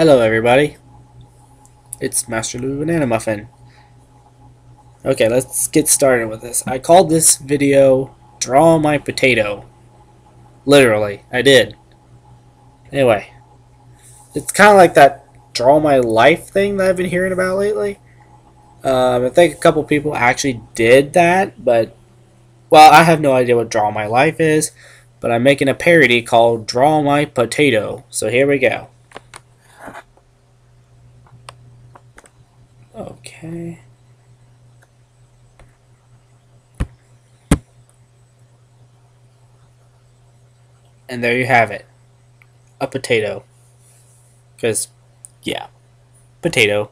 Hello everybody. It's Master Lou Banana Muffin. Okay, let's get started with this. I called this video Draw My Potato. Literally, I did. Anyway, it's kind of like that Draw My Life thing that I've been hearing about lately. Um, I think a couple people actually did that, but, well, I have no idea what Draw My Life is, but I'm making a parody called Draw My Potato. So here we go. Okay. And there you have it. A potato. Because, yeah, potato.